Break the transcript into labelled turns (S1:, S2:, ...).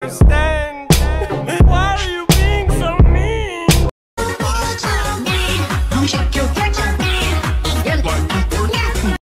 S1: understand Why are you being so mean?